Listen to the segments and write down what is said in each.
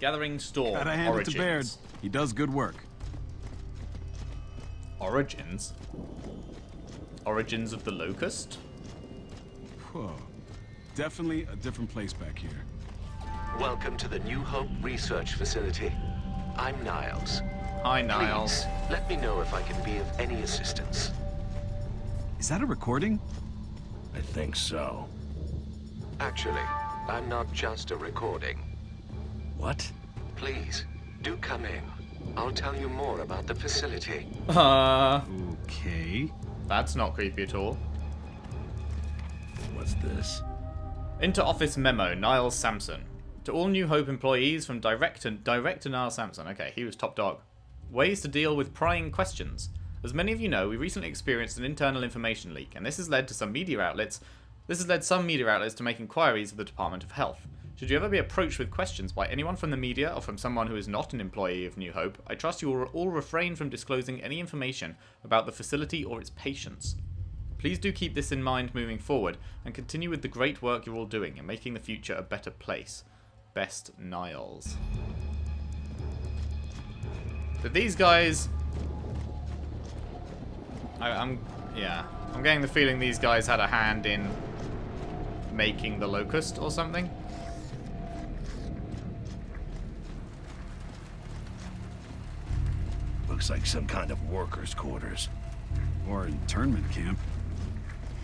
Gathering store. Gotta hand Origins. it to Baird. He does good work. Origins? Origins of the Locust? Whoa. Definitely a different place back here. Welcome to the New Hope Research Facility. I'm Niles. Hi, Niles. Please, let me know if I can be of any assistance. Is that a recording? I think so. Actually, I'm not just a recording. What? Please, do come in. I'll tell you more about the facility. Uh, Okay. that's not creepy at all. What's this? Into office memo, Niles Sampson. To all New Hope employees from director, director Niles Sampson. Okay, he was top dog. Ways to deal with prying questions. As many of you know, we recently experienced an internal information leak, and this has led to some media outlets. This has led some media outlets to make inquiries of the Department of Health. Should you ever be approached with questions by anyone from the media or from someone who is not an employee of New Hope, I trust you will all refrain from disclosing any information about the facility or its patients. Please do keep this in mind moving forward and continue with the great work you're all doing in making the future a better place. Best Niles. Did these guys. I, I'm. Yeah. I'm getting the feeling these guys had a hand in making the locust or something. Looks like some kind of workers' quarters. Or internment camp.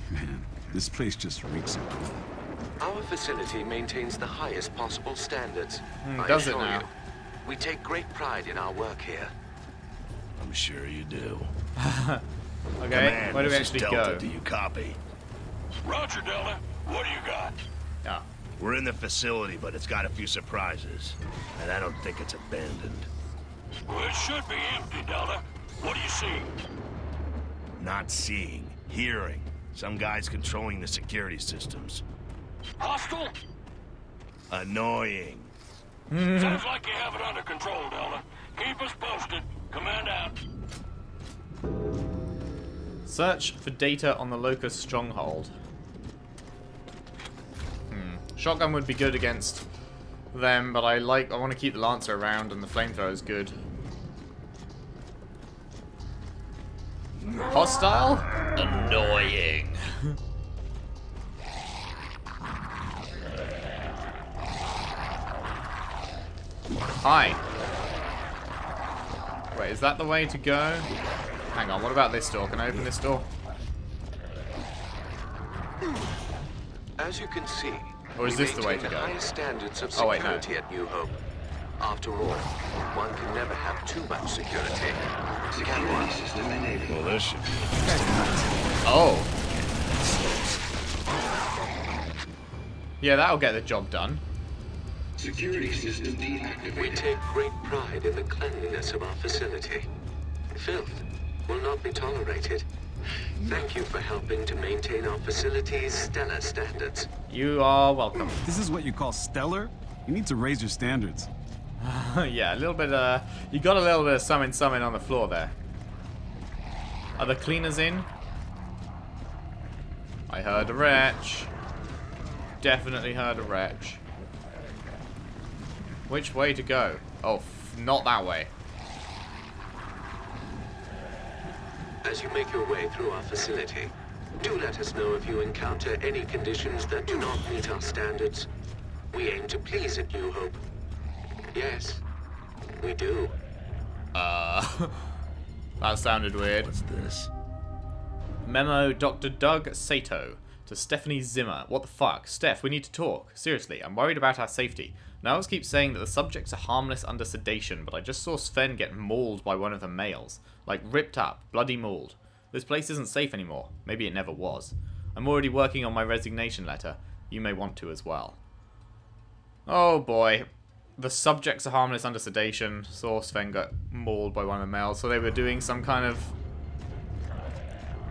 Man, this place just reeks of it. Our facility maintains the highest possible standards. Hmm, I does it assure now? You. We take great pride in our work here. I'm sure you do. Okay, Command, where do we actually Delta. go? Do you copy? Roger, Delta. What do you got? Yeah. We're in the facility, but it's got a few surprises. And I don't think it's abandoned. Well, it should be empty, Delta. What do you see? Not seeing, hearing. Some guys controlling the security systems. Hostile? Annoying. Sounds like you have it under control, Delta. Keep us posted. Command out. Search for data on the Locust stronghold. Hmm. Shotgun would be good against them, but I like I want to keep the Lancer around and the flamethrower is good. Hostile? Annoying. Hi. Wait, is that the way to go? Hang on, what about this door? Can I open this door? As you can see, Or is we this the way to go? highest standards of Oh, wait, no. security at New Hope. After all, one can never have too much security. Security system enabled. Well, this should be Oh. Yeah, that'll get the job done. Security system deactivated. We take great pride in the cleanliness of our facility. Filth will not be tolerated. Thank you for helping to maintain our facility's stellar standards. You are welcome. This is what you call stellar? You need to raise your standards. yeah, a little bit, uh, you got a little bit of summon summon on the floor there. Are the cleaners in? I heard a wretch. Definitely heard a wretch. Which way to go? Oh, f- not that way. As you make your way through our facility, do let us know if you encounter any conditions that do not meet our standards. We aim to please at New Hope. Yes, we do. Uh, that sounded weird. What's this? Memo Dr. Doug Sato to Stephanie Zimmer. What the fuck? Steph, we need to talk. Seriously, I'm worried about our safety. Niles keeps saying that the subjects are harmless under sedation, but I just saw Sven get mauled by one of the males. Like, ripped up, bloody mauled. This place isn't safe anymore. Maybe it never was. I'm already working on my resignation letter. You may want to as well. Oh boy. The subjects are harmless under sedation. Saw Sven got mauled by one of the males, so they were doing some kind of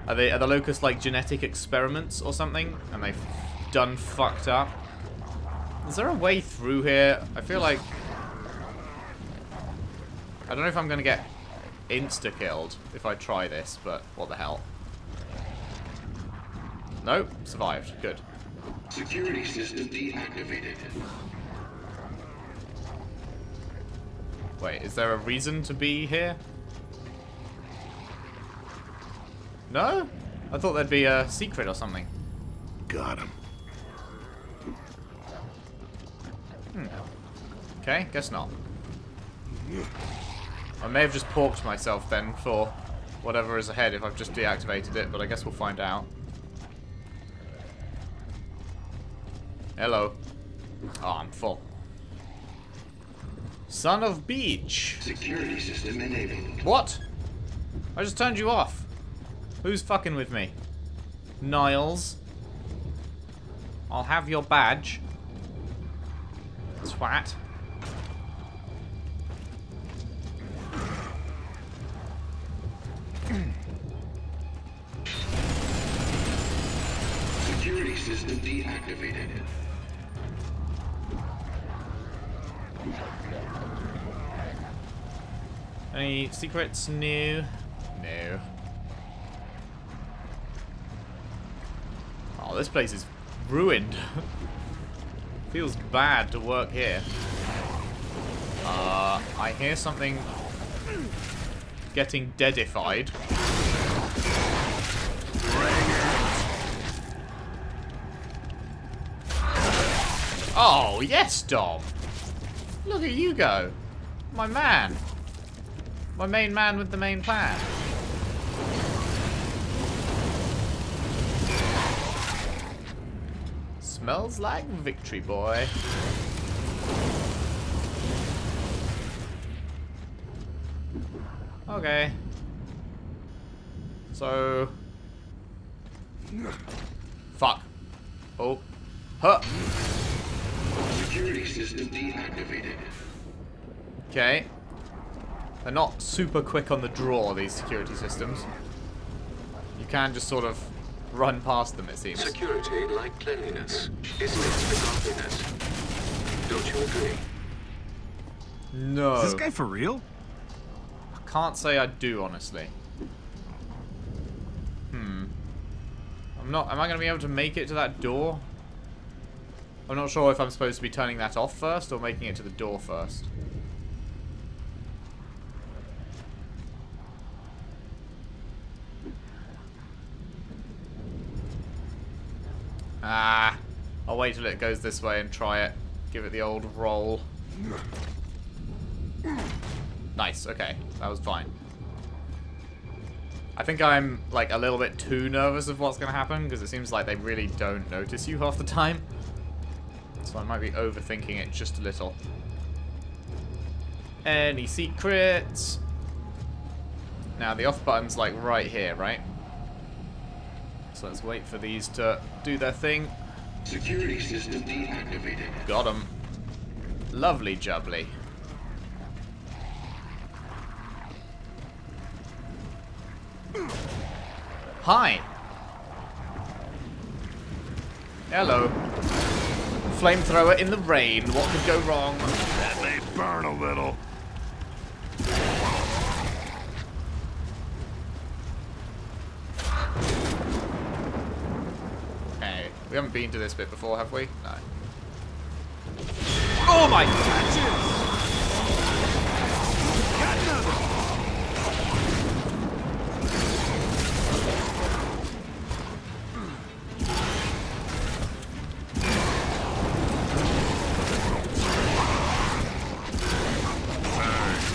are they are the locusts like genetic experiments or something? And they've done fucked up. Is there a way through here? I feel like I don't know if I'm gonna get insta killed if I try this, but what the hell? Nope, survived. Good. Security system deactivated. Wait, is there a reason to be here? No? I thought there'd be a secret or something. Got him. Hmm. Okay, guess not. I may have just porked myself then for whatever is ahead if I've just deactivated it, but I guess we'll find out. Hello. Oh, I'm full. Son of Beach. Security system enabled. What? I just turned you off. Who's fucking with me? Niles. I'll have your badge. Twat. Security system deactivated. Any secrets? new? No. Oh, this place is ruined. Feels bad to work here. Uh, I hear something getting deadified. Oh, yes, Dom. Look at you go. My man. My main man with the main plan. Smells like victory, boy. Okay. So... Fuck. Oh. Huh. Security system deactivated. Okay. They're not super quick on the draw, these security systems. You can just sort of run past them, it seems. Security, like cleanliness, is next to godliness. Don't you agree? No. Is this guy for real? I can't say I do, honestly. Hmm. I'm not... Am I going to be able to make it to that door? I'm not sure if I'm supposed to be turning that off first or making it to the door first. Ah. I'll wait till it goes this way and try it. Give it the old roll. Nice, okay. That was fine. I think I'm, like, a little bit too nervous of what's going to happen, because it seems like they really don't notice you half the time. So I might be overthinking it just a little. Any secrets? Now, the off button's, like, right here, right? So let's wait for these to do their thing. Security system deactivated. Got them. Lovely jubbly. Hi. Hello. Flamethrower in the rain. What could go wrong? That may burn a little. Okay. We haven't been to this bit before, have we? No. Oh my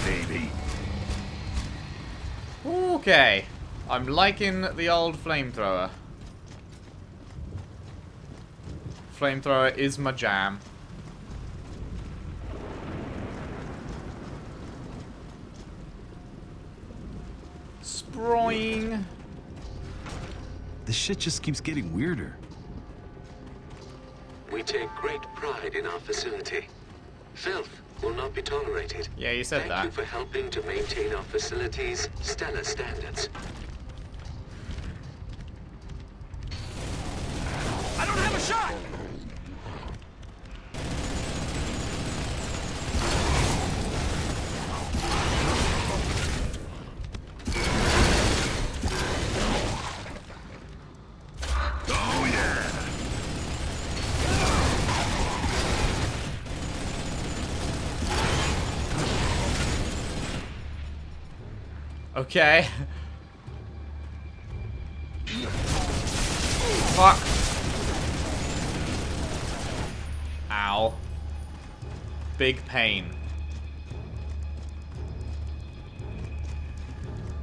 baby. Okay. I'm liking the old flamethrower. Flamethrower is my jam. Sproing. This shit just keeps getting weirder. We take great pride in our facility. Filth will not be tolerated. Yeah, you said Thank that. you for helping to maintain our facility's stellar standards. I don't have a shot! Okay. Fuck. Ow. Big pain.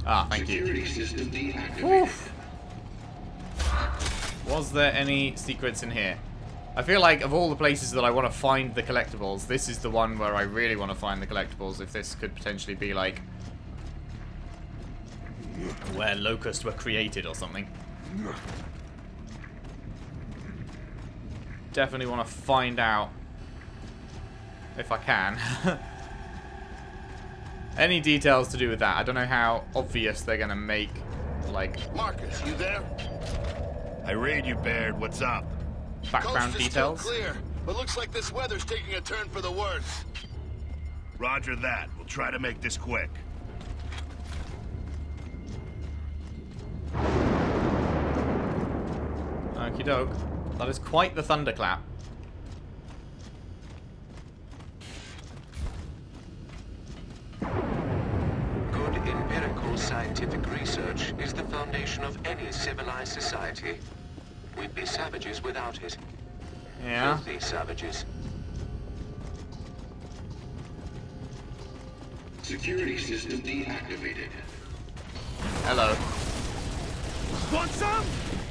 Ah, thank you. Security. Oof. Was there any secrets in here? I feel like of all the places that I want to find the collectibles, this is the one where I really want to find the collectibles, if this could potentially be like... Where locusts were created or something. Definitely want to find out if I can. Any details to do with that? I don't know how obvious they're going to make, like, Marcus, you there? I read you, Baird. What's up? background Coast details. still clear, but looks like this weather's taking a turn for the worse. Roger that. We'll try to make this quick. Okie doke. That is quite the thunderclap. Good empirical scientific research is the foundation of any civilized society. We'd be savages without it. Yeah. Filthy savages. Security system deactivated. Hello. Want some?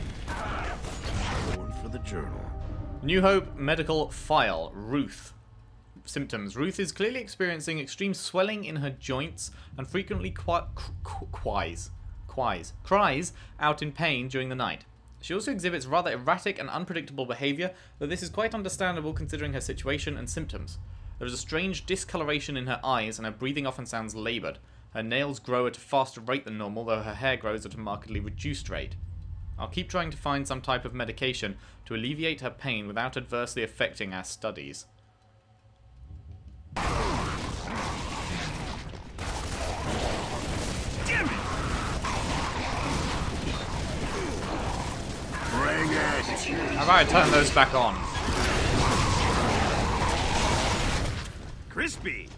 Journal. New Hope medical file. Ruth. Symptoms. Ruth is clearly experiencing extreme swelling in her joints and frequently qui- qu- quis, quis, cries out in pain during the night. She also exhibits rather erratic and unpredictable behavior, though this is quite understandable considering her situation and symptoms. There is a strange discoloration in her eyes and her breathing often sounds labored. Her nails grow at a faster rate than normal, though her hair grows at a markedly reduced rate. I'll keep trying to find some type of medication to alleviate her pain without adversely affecting our studies. How about I turn those back on? Crispy!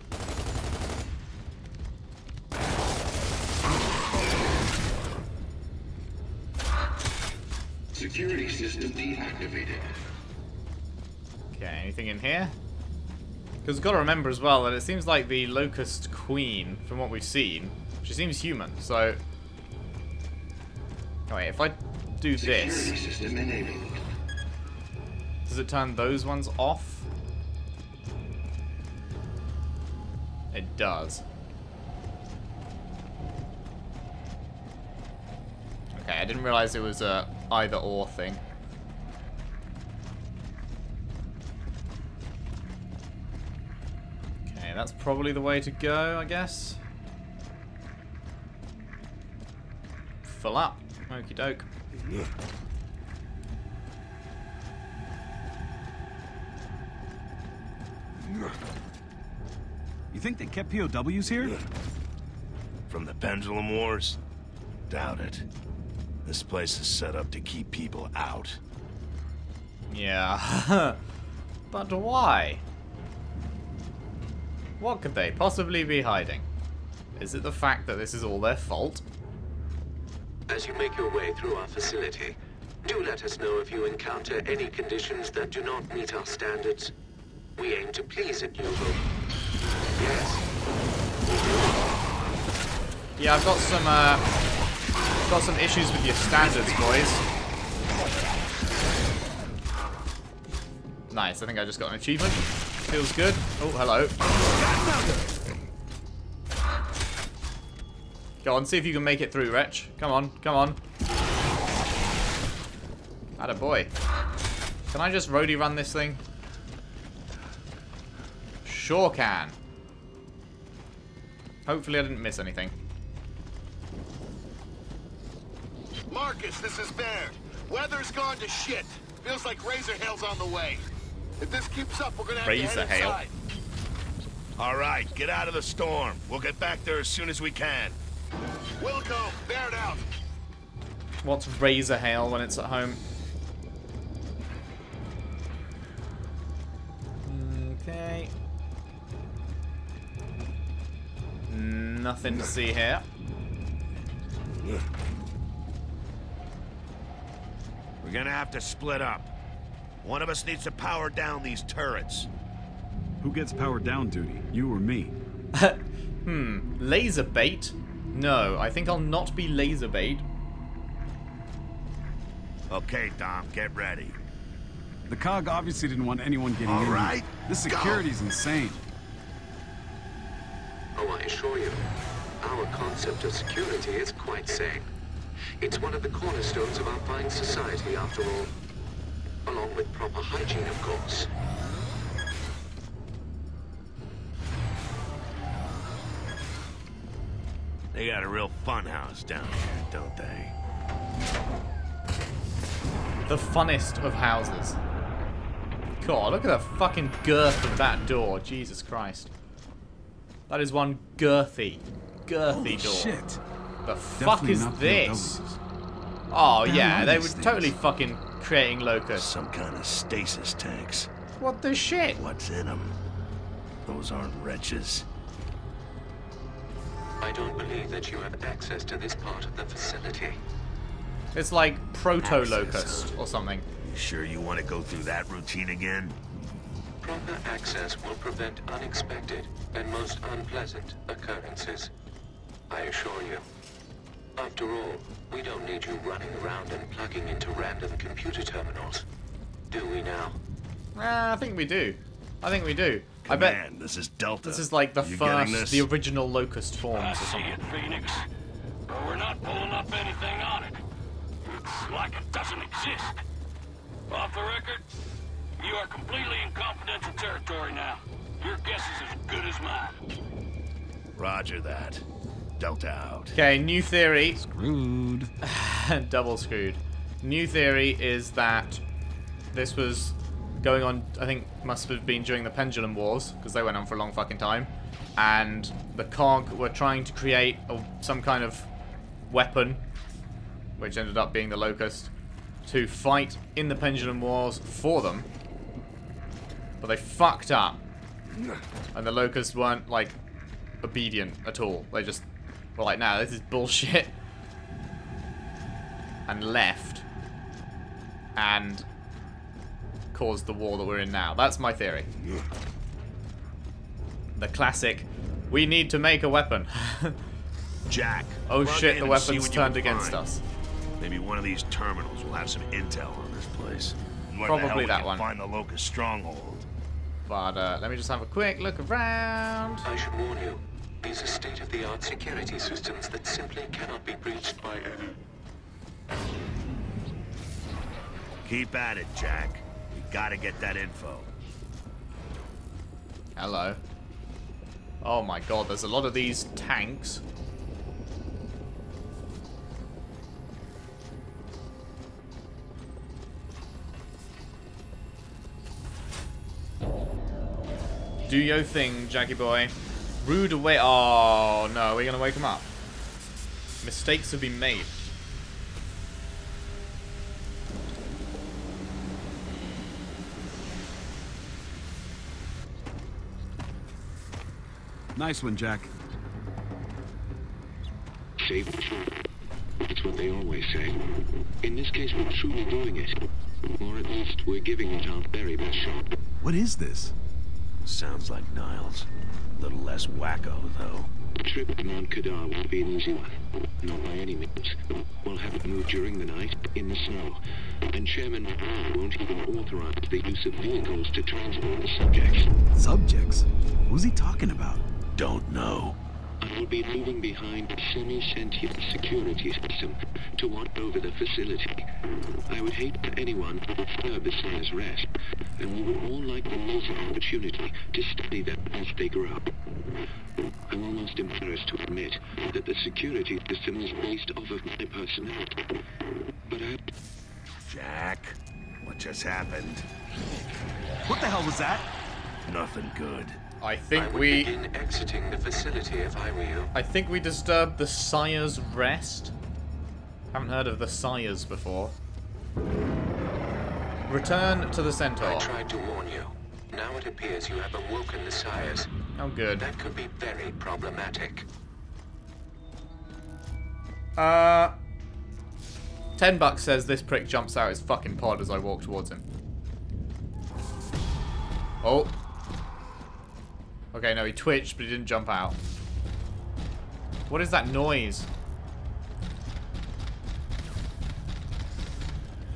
Security system deactivated. Okay, anything in here? Because we've got to remember as well that it seems like the Locust Queen, from what we've seen, she seems human, so... Oh wait, if I do Security this, system enabled. does it turn those ones off? It does. Okay, I didn't realize it was a either or thing. Okay, that's probably the way to go, I guess. Fill up. Okie doke. You think they kept POWs here? From the Pendulum Wars? Doubt it. This place is set up to keep people out. Yeah. but why? What could they possibly be hiding? Is it the fact that this is all their fault? As you make your way through our facility, do let us know if you encounter any conditions that do not meet our standards. We aim to please at New Hope. Yes, Yeah, I've got some uh got some issues with your standards, boys. Nice, I think I just got an achievement. Feels good. Oh, hello. Go on, see if you can make it through, Wretch. Come on, come on. Atta boy. Can I just roadie run this thing? Sure can. Hopefully I didn't miss anything. Marcus, this is Baird. Weather's gone to shit. Feels like Razor Hail's on the way. If this keeps up, we're gonna have Razor to head Hail? inside. All right, get out of the storm. We'll get back there as soon as we can. Wilco, Baird out. What's razor hail when it's at home? Okay. Nothing to see here. We're gonna have to split up. One of us needs to power down these turrets. Who gets power down duty? You or me? hmm. Laser bait? No, I think I'll not be laser bait. Okay, Dom, get ready. The COG obviously didn't want anyone getting All in. here. right, This security's insane. Oh, I assure you, our concept of security is quite sane. It's one of the cornerstones of our fine society, after all. Along with proper hygiene, of course. They got a real fun house down here, don't they? The funnest of houses. God, look at the fucking girth of that door. Jesus Christ. That is one girthy, girthy Holy door. shit. The fuck is this? Oh Damn yeah, they were these totally fucking creating locusts. Some kind of stasis tanks. What the shit? What's in them? Those aren't wretches. I don't believe that you have access to this part of the facility. It's like proto-locust or something. You sure you want to go through that routine again? Proper access will prevent unexpected and most unpleasant occurrences. I assure you. After all, we don't need you running around and plugging into random computer terminals. Do we now? Ah, I think we do. I think we do. I bet Command, this is Delta. this is like the You first, this? the original locust I forms or see it, Fenix. But we're not pulling up anything on it. It's like it doesn't exist. Off the record, you are completely in confidential territory now. Your guess is as good as mine. Roger that. Delta out. Okay, new theory. Screwed. double screwed. New theory is that this was going on, I think must have been during the Pendulum Wars, because they went on for a long fucking time. And the COG were trying to create a, some kind of weapon, which ended up being the Locust, to fight in the Pendulum Wars for them. But they fucked up. And the Locusts weren't, like, obedient at all. They just were like, nah, this is bullshit and left and caused the war that we're in now. That's my theory. The classic, we need to make a weapon. Jack. oh shit, the and see weapon's turned against find. us. Maybe one of these terminals will have some intel on this place. Where Probably that one. Find the locust stronghold. But uh, let me just have a quick look around. I should warn you, these are state-of-the-art security systems that simply cannot be breached by any... Keep at it, Jack. We gotta get that info. Hello. Oh my god, there's a lot of these tanks. Do your thing, Jackie boy. Rude away. Oh no, we're gonna wake him up. Mistakes have been made. Nice one, Jack. Save the truth. That's what they always say. In this case, we're truly doing it. Or at least, we're giving it our very best shot. What is this? Sounds like Niles. Little less wacko, though. The trip to Mount Kadar won't be an easy one. Not by any means. We'll have it moved during the night, in the snow. And Chairman Mahal won't even authorize the use of vehicles to transport the subjects. Subjects? Who's he talking about? Don't know. I'll be moving behind a semi-sentient security system to watch over the facility. I would hate for anyone to disturb the Sire's rest, and we would all like to use the opportunity to study them as they grow. Up. I'm almost embarrassed to admit that the security system is based off of my personality. But I... Jack, what just happened? What the hell was that? Nothing good. I I think would we begin exiting the facility if I were you. I think we disturbed the Sire's Rest. Haven't heard of the Sires before. Return to the Centaur. I tried to warn you. Now it appears you have awoken the Sires. Oh, good. That could be very problematic. Uh, ten bucks says this prick jumps out his fucking pod as I walk towards him. Oh. Okay, no, he twitched, but he didn't jump out. What is that noise?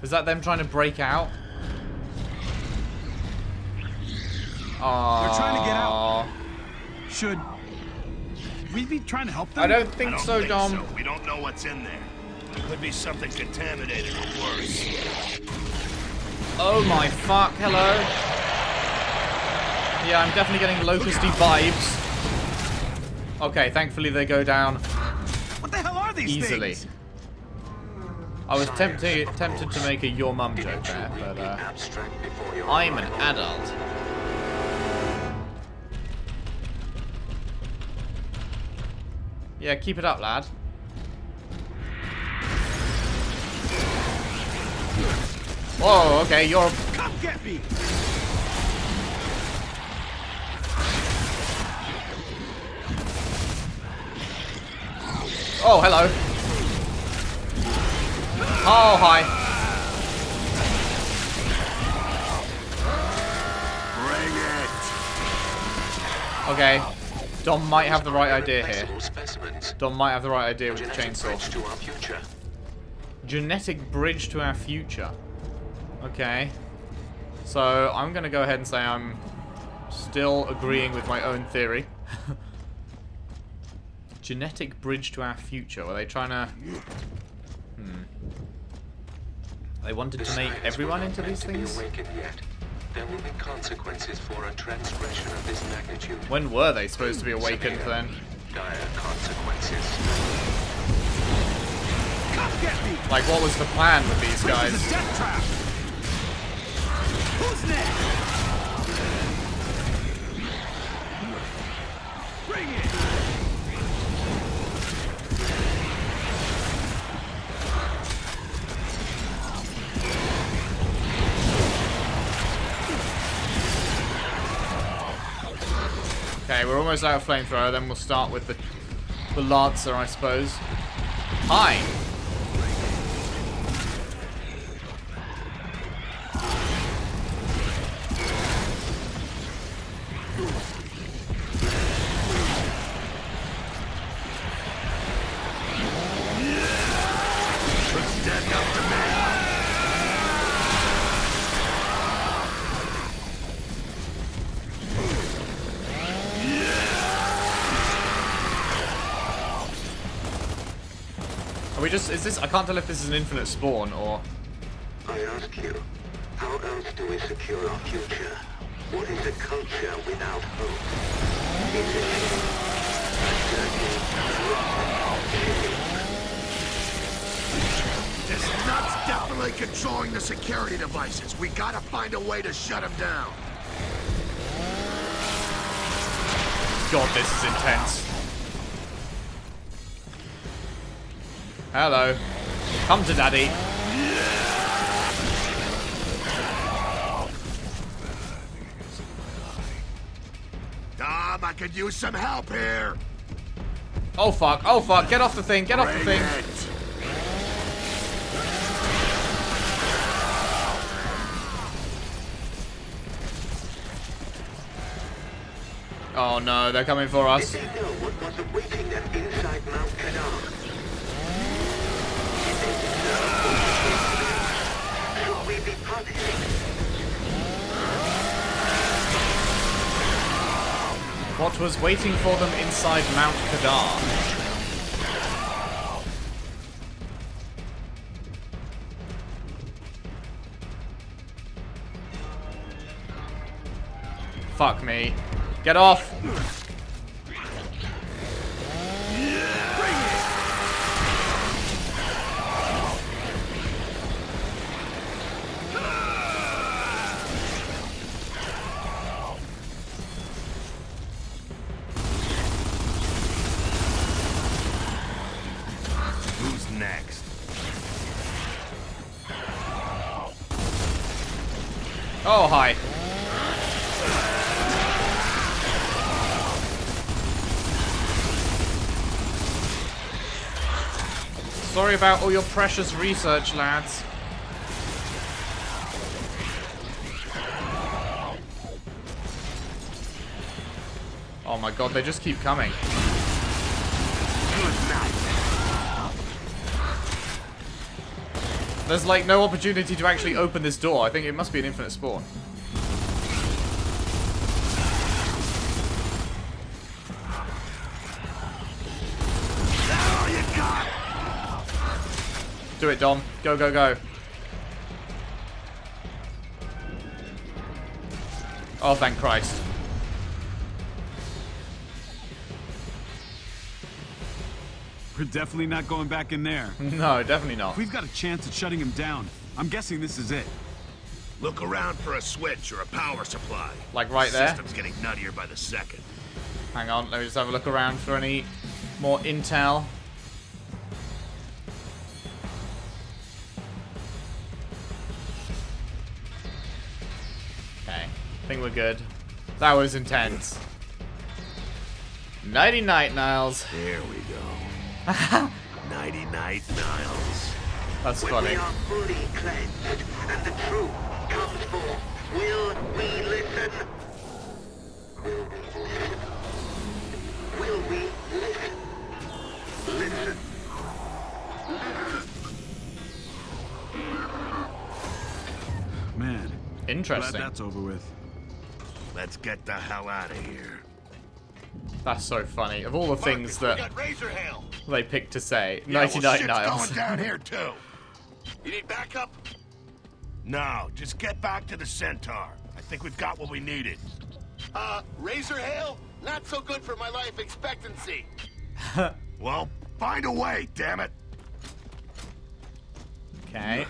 Is that them trying to break out? Oh. They're trying to get out. Should we be trying to help them? I don't think I don't so, think Dom. so. We don't know what's in there. It Could be something contaminated or worse. Oh my fuck, hello. Yeah, I'm definitely getting locusty vibes. Okay, thankfully they go down What the hell are these easily. things? I was tempted tempted to make a your mum joke there, but uh, Abstract before your I'm an adult. Yeah, keep it up, lad. Whoa, okay, you're Come get me! Oh, hello. Oh, hi. Bring it! Okay. Dom might have the right idea here. Dom might have the right idea with the chainsaw. to our future. Genetic bridge to our future. Okay. So, I'm going to go ahead and say I'm still agreeing with my own theory. Genetic bridge to our future. Were they trying to... They wanted The to make everyone into these things? yet. There will be consequences for a transgression of this magnitude. When were they supposed to be awakened Severe, then? Dire consequences. Come get me! Like, what was the plan with these This is guys? a death trap! Who's next? Almost out of flamethrower, then we'll start with the, the Lancer, I suppose. Hi! We just, is this, I can't tell if this is an infinite spawn or... I ask you, how else do we secure our future? What is a culture without hope? Is it a dirty, This nut's definitely controlling the security devices. We gotta find a way to shut him down. God, this is intense. Hello. Come to daddy. Dom, I could use some help here. Oh fuck, oh fuck, get off the thing, get off the thing. it. Oh no, they're coming for us. What was waiting for them inside Mount Kadar? Fuck me. Get off! Next? Oh, hi. Sorry about all your precious research, lads. Oh my god, they just keep coming. There's like no opportunity to actually open this door. I think it must be an infinite spawn. Do it, Dom. Go, go, go. Oh, thank Christ. We're definitely not going back in there. No, definitely not. We've got a chance at shutting him down. I'm guessing this is it. Look around for a switch or a power supply. Like right there? System's getting nuttier by the second. Hang on, let me just have a look around for any more intel. Okay, I think we're good. That was intense. Nighty night, Niles. There we go. Nighty night, Niles. That's When funny. we are fully cleansed and the truth comes forth, will we listen? Will we listen? Listen. Man, glad Interesting. that's over with. Let's get the hell out of here. That's so funny. Of all the things Marcus, we that Razor Hail. they picked to say, Yeah, Nighty well, night, shit's Niles. going down here too. You need backup? No, just get back to the Centaur. I think we've got what we needed. Uh, Razor Hail? Not so good for my life expectancy. Well, find a way, damn it. Okay.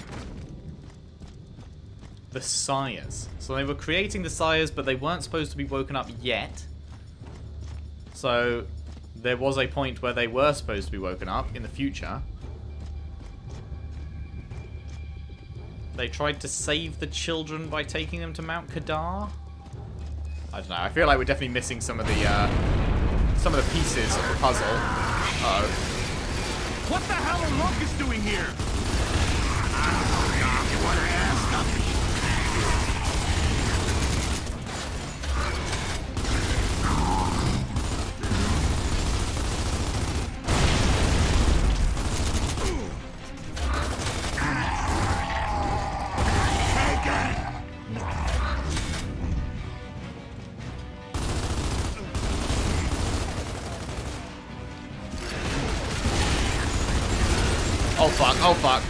The Sires. So they were creating the Sires, but they weren't supposed to be woken up yet. So there was a point where they were supposed to be woken up in the future. They tried to save the children by taking them to Mount Kadar. I don't know. I feel like we're definitely missing some of the uh, some of the pieces of the puzzle. Uh oh. What the hell are locusts doing here? Oh fuck, oh fuck.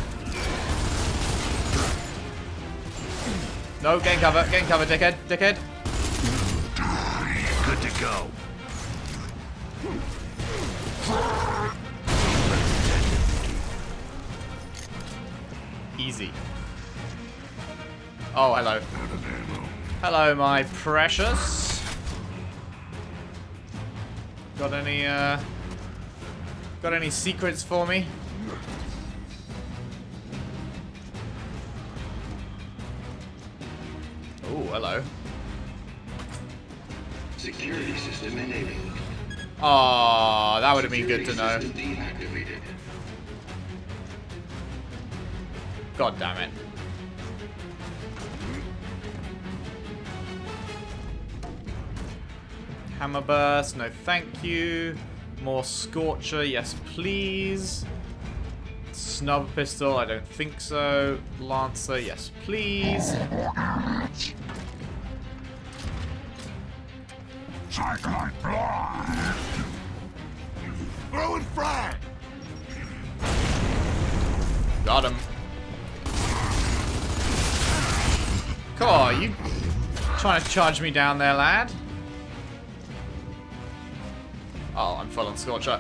No, get in cover, get in cover, dickhead, dickhead. Good to go. Easy. Oh, hello. Hello, my precious. Got any, uh... Got any secrets for me? Hello. Security system enabled. Oh, that would have been good to know. God damn it. Hammer burst, no thank you. More scorcher, yes please. Snub pistol, I don't think so. Lancer, yes please. Throwing frag! Got him. Come on, you trying to charge me down there, lad? Oh, I'm full on Scorcher.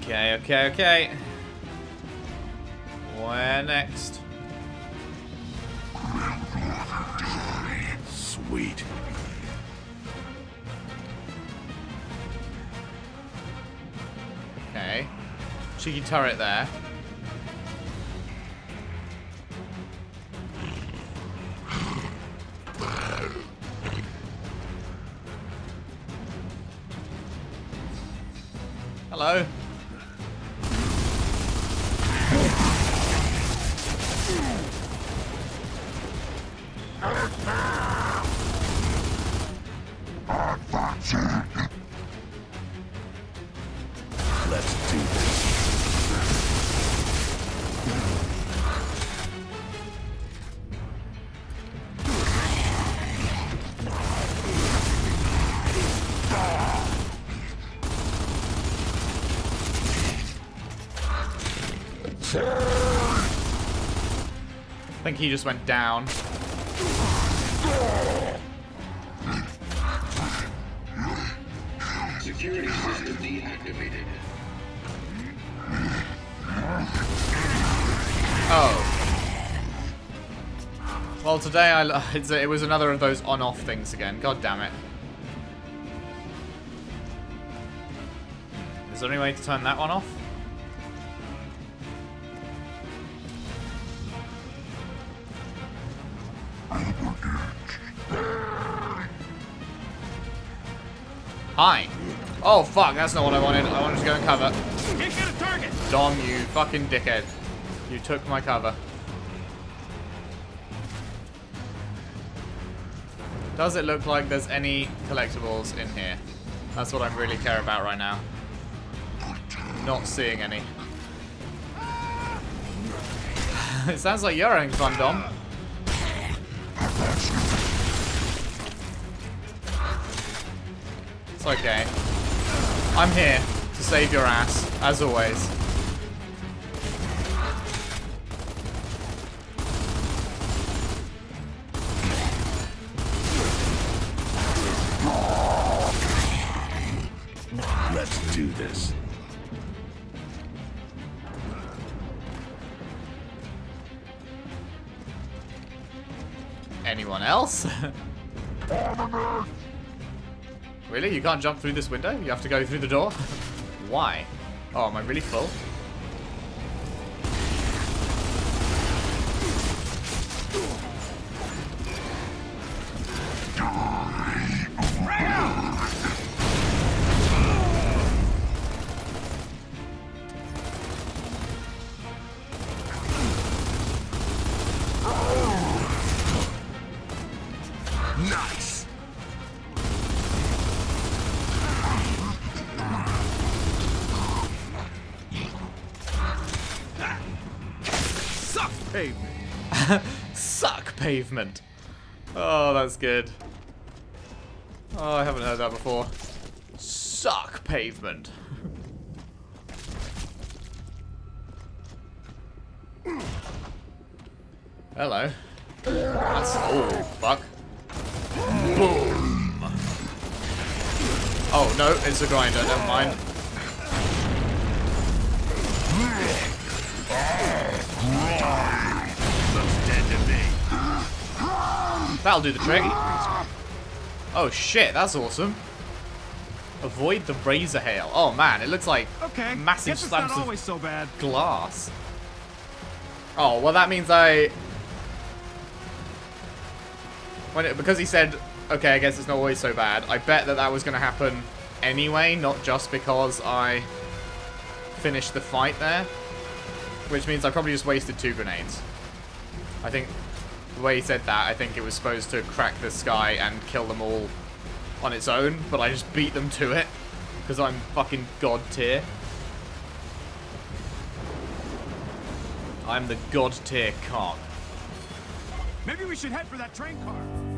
Okay, okay, okay. Where next? Cheeky turret there. Hello. Advancing he just went down. Security system deactivated. Oh. Well, today I it's a, it was another of those on-off things again. God damn it. Is there any way to turn that one off? Fuck, that's not what I wanted. I wanted to go and cover. A target! Dom, you fucking dickhead. You took my cover. Does it look like there's any collectibles in here? That's what I really care about right now. Not seeing any. it sounds like you're having fun, Dom. It's okay. I'm here to save your ass, as always. Can't jump through this window? You have to go through the door? Why? Oh, am I really full? Pavement. Oh, that's good. Oh, I haven't heard that before. Suck pavement. Hello. That's oh fuck. Boom. Oh no, it's a grinder. Never mind. That'll do the trick. Oh shit, that's awesome. Avoid the razor hail. Oh man, it looks like Okay, massive slabs of so bad. glass. Oh, well that means I... When it, because he said, okay, I guess it's not always so bad, I bet that that was going to happen anyway, not just because I finished the fight there. Which means I probably just wasted two grenades. I think, the way he said that, I think it was supposed to crack the sky and kill them all on its own, but I just beat them to it. Because I'm fucking god tier. I'm the god tier cock. Maybe we should head for that train car.